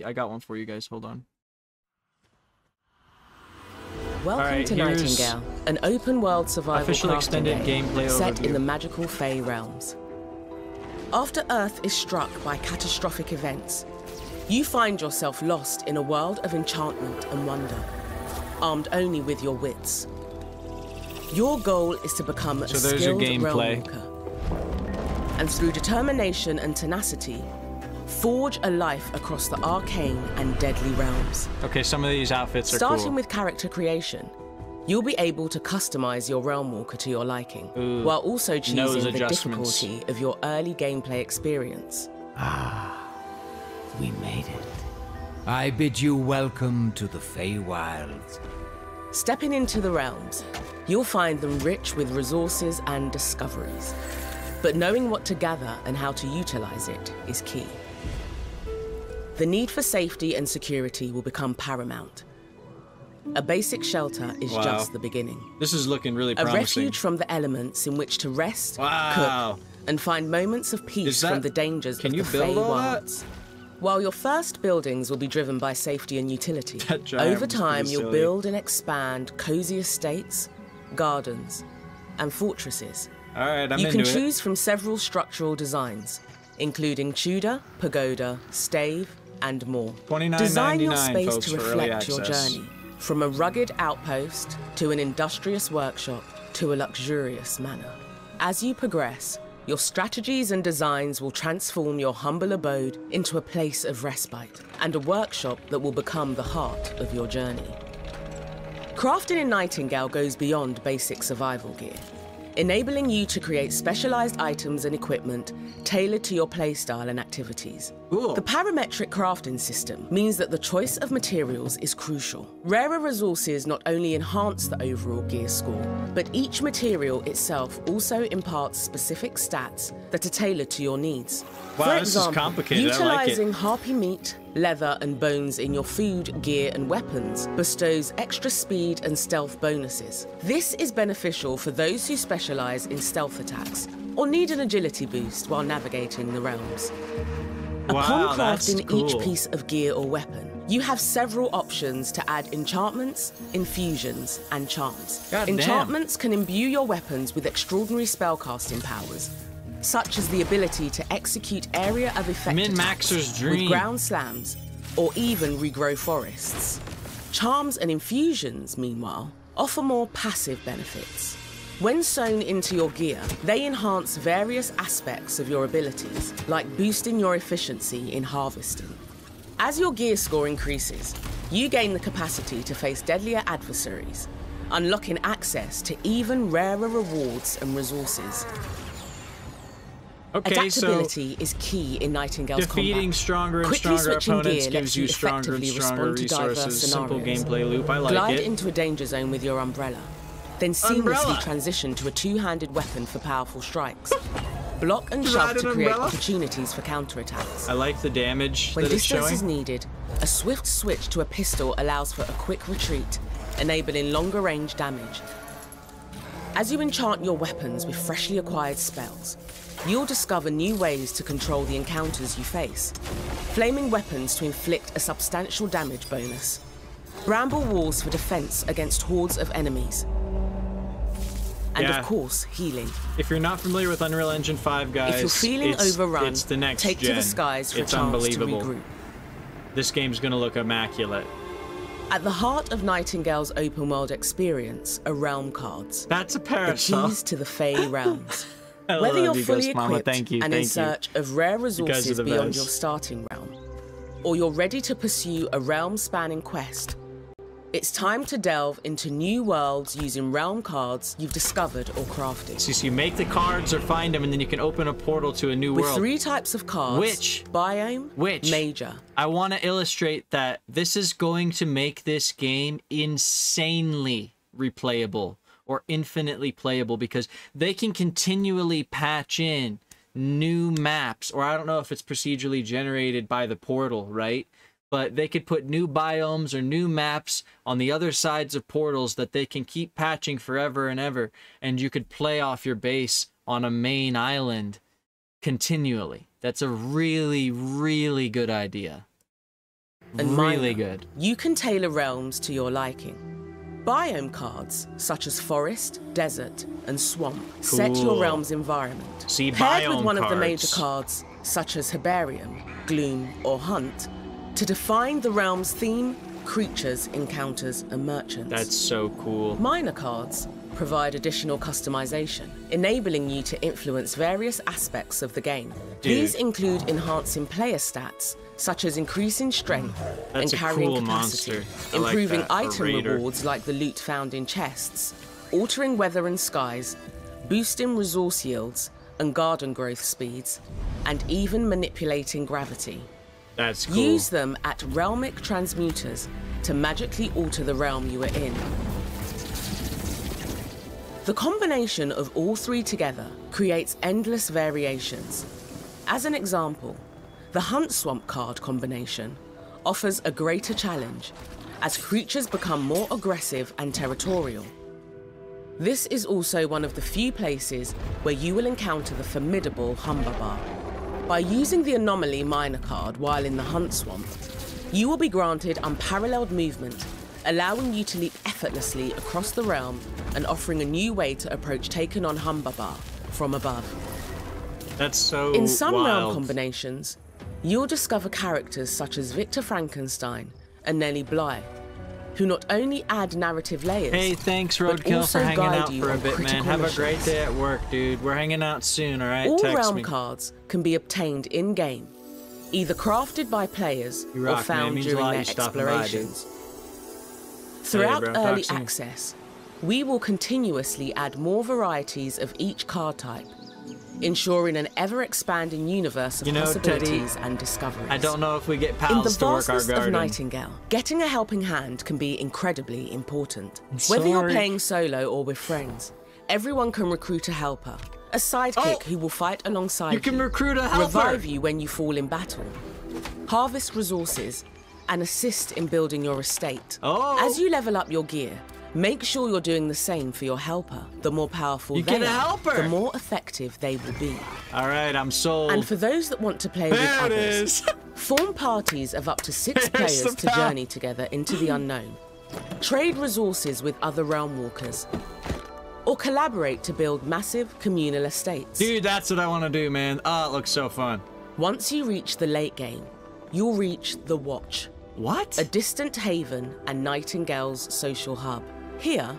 I- I got one for you guys. Hold on. Welcome Alright, to Nightingale, an open world survival official extended game gameplay set in the magical Fae realms. After Earth is struck by catastrophic events, you find yourself lost in a world of enchantment and wonder, armed only with your wits. Your goal is to become a So your skilled realm walker. And through determination and tenacity, forge a life across the arcane and deadly realms. Okay, some of these outfits are Starting cool. with character creation, you'll be able to customize your Realm Walker to your liking, Ooh, while also choosing the difficulty of your early gameplay experience. Ah, we made it. I bid you welcome to the Feywilds. Stepping into the realms, you'll find them rich with resources and discoveries. But knowing what to gather and how to utilize it is key. The need for safety and security will become paramount. A basic shelter is Wow. just the beginning. This is looking really promising. A refuge from the elements in which to rest, Wow. cook, and find moments of peace that- from the dangers can of you the build Fae all that? While your first buildings will be driven by safety and utility, over time you'll build and expand cozy estates, gardens, and fortresses. All right, I'm you can it. choose from several structural designs, including Tudor, pagoda, stave, and more. Design your space to reflect your journey, from a rugged outpost to an industrious workshop to a luxurious manor. As you progress, your strategies and designs will transform your humble abode into a place of respite and a workshop that will become the heart of your journey. Crafting in Nightingale goes beyond basic survival gear, enabling you to create specialized items and equipment tailored to your playstyle and activities. Cool. The parametric crafting system means that the choice of materials is crucial. Rarer resources not only enhance the overall gear score, but each material itself also imparts specific stats that are tailored to your needs. Wow, For this is example, complicated. I like it. utilizing harpy meat, leather, and bones in your food, gear, and weapons bestows extra speed and stealth bonuses. This is beneficial for those who specialize in stealth attacks or need an agility boost while navigating the realms. Upon Wow, that's crafting cool. each piece of gear or weapon, you have several options to add enchantments, infusions, and charms. God damn. enchantments can imbue your weapons with extraordinary spellcasting powers, such as the ability to execute area of effect attacks dream. with ground slams, or even regrow forests. Charms and infusions, meanwhile, offer more passive benefits. When sewn into your gear, they enhance various aspects of your abilities, like boosting your efficiency in harvesting. As your gear score increases, you gain the capacity to face deadlier adversaries, unlocking access to even rarer rewards and resources. Okay, so Adaptability is key in Nightingale's defeating combat. stronger and Quickly stronger opponents gives you stronger and stronger respond to diverse resources. Simple gameplay loop. I like Glide it. into a danger zone with your umbrella, then seamlessly Umbrella. transition to a two-handed weapon for powerful strikes. Block and shove to create umbrella? opportunities for counterattacks. I like the damage When distance is needed, a swift switch to a pistol allows for a quick retreat, enabling longer range damage. As you enchant your weapons with freshly acquired spells, you'll discover new ways to control the encounters you face. Flaming weapons to inflict a substantial damage bonus. Bramble walls for defense against hordes of enemies. And Yeah. of course, healing. If you're not familiar with Unreal Engine 5, guys, if you're feeling it's, overrun, it's the next take to the skies for it's a chance unbelievable. to regroup. This game's gonna look immaculate. At the heart of Nightingale's open world experience are realm cards, That's a the parasol. keys to the Fae realms. Whether you're you, fully Mama. equipped Thank you, and thank in you. search of rare resources the beyond best. your starting realm, or you're ready to pursue a realm spanning quest, it's time to delve into new worlds using realm cards you've discovered or crafted. So, you make the cards or find them, and then you can open a portal to a new world. With three types of cards Which- biome, which- major. I want to illustrate that this is going to make this game insanely replayable or infinitely playable because they can continually patch in new maps, or I don't know if it's procedurally generated by the portal, right? But they could put new biomes or new maps on the other sides of portals that they can keep patching forever and ever, and you could play off your base on a main island continually. That's a really, really good idea. and Really minor, good. you can tailor realms to your liking. Biome cards, such as forest, desert, and swamp, set your realm's environment. See, Paired with one of the major cards. cards, such as Herbarium, Gloom, or Hunt, to define the realm's theme, creatures, encounters, and merchants. That's so cool. Minor cards provide additional customization, enabling you to influence various aspects of the game. Dude. These include enhancing player stats, such as increasing strength and That's a carrying cool capacity, monster. I like improving item Raider. rewards like the loot found in chests, altering weather and skies, boosting resource yields and garden growth speeds, and even manipulating gravity. That's cool. Use them at realmic transmuters to magically alter the realm you are in. The combination of all three together creates endless variations. As an example, the Hunt Swamp card combination offers a greater challenge as creatures become more aggressive and territorial. This is also one of the few places where you will encounter the formidable Humberbar. By using the Anomaly minor card while in the Hunt Swamp, you will be granted unparalleled movement, allowing you to leap effortlessly across the realm and offering a new way to approach taken on Humberbar from above. That's so In some realm combinations, you'll discover characters such as Victor Frankenstein and Nellie Bly, who not only add narrative layers, Hey, thanks Roadkill for hanging guide out you for a bit, man. Have a great day at work, dude. We're hanging out soon, all right? All Text realm me. cards can be obtained in game, either crafted by players or rock, man. Found during their stopping by, explorations. Throughout bro, early access, we will continuously add more varieties of each card type, ensuring an ever expanding universe of You know, Teddy, possibilities and discoveries. I don't know if we get In the pals to work our vastness of. Nightingale, getting a helping hand can be incredibly important. I'm Whether you're playing solo or with friends, everyone can recruit a helper, a sidekick Oh! who will fight alongside You can recruit a helper. revive you when you fall in battle, harvest resources, and assist in building your estate. Oh. As you level up your gear, make sure you're doing the same for your helper. The more powerful You they get a are, helper. the more effective they will be. All right, I'm sold. And for those that want to play with it others, is. Form parties of up to six There's players to journey together into the unknown. Trade resources with other realm walkers. Or collaborate to build massive communal estates. Dude, that's what I want to do, man. Oh, it looks so fun. Once you reach the late game, you'll reach the Watch, What? a distant haven and Nightingale's social hub. Here,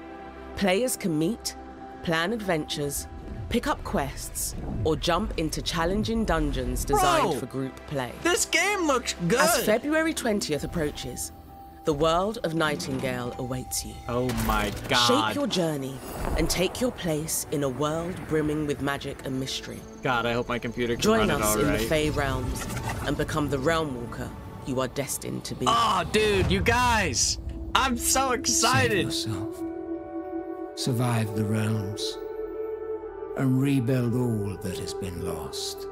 players can meet, plan adventures, pick up quests, or jump into challenging dungeons designed Bro. for group play. this game looks good. As February 20th approaches, the world of Nightingale awaits you. oh my god. Shape your journey and take your place in a world brimming with magic and mystery. God, I hope my computer can Join us in right. the Fae realms and become the realm walker you are destined to be. Oh, dude, you guys. I'm so excited. Save yourself. Survive the realms. And rebuild all that has been lost.